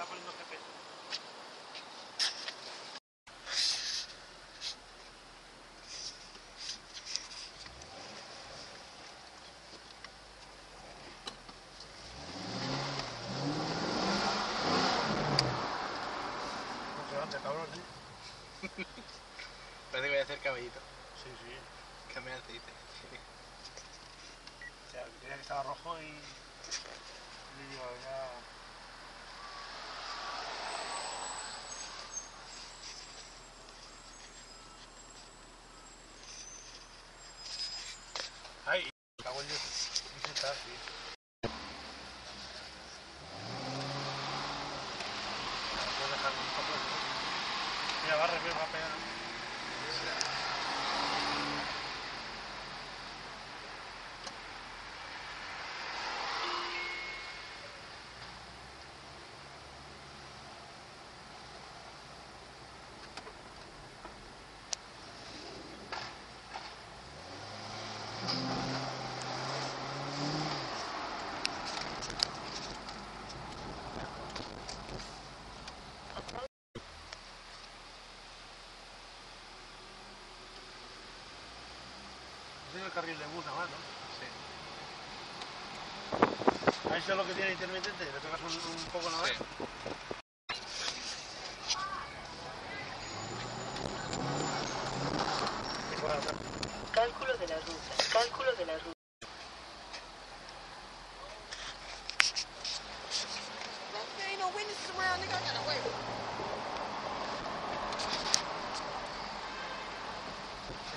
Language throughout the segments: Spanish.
está poniendo GPS. Impresionante, cabrón, ¿eh? Parece que voy a hacer cabellito. Sí, sí. Cambia el aceite. o sea, quería que estaba rojo y... y ya... Mira, va a rever, va a pegar. El carril de bus, nada más, ¿no? Sí. Ahí es lo que tiene intermitente, le pegas un, un poco nada más. Sí. Cálculo de la ruta. Cálculo de la ruta.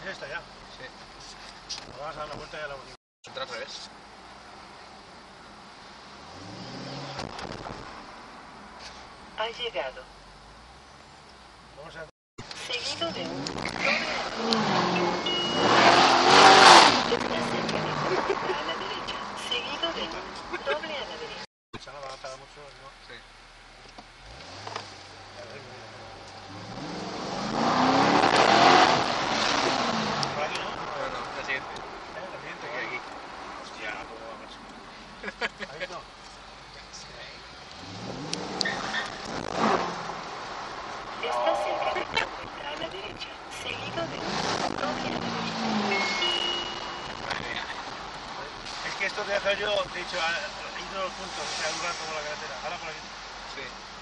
Es esta ya. Sí. Vamos a dar la vuelta y a la. Entra al revés. Ha llegado. Vamos a... Seguido de un doble a la derecha. Seguido de un doble a la derecha. Esa no va a tardar mucho, ¿no? Sí. A ver, Por aquí, ¿no? No, no, la siguiente. Eh, la siguiente, Aquí, aquí. Hostia, pues vamos. Ahí no. Está cerca de vuelta a la derecha. Seguido de un doble a la derecha. Madre mía. Es que esto te hace yo, te he dicho, a- a- ir a los puntos, o sea, un rato la carretera. Ahora por aquí. Sí.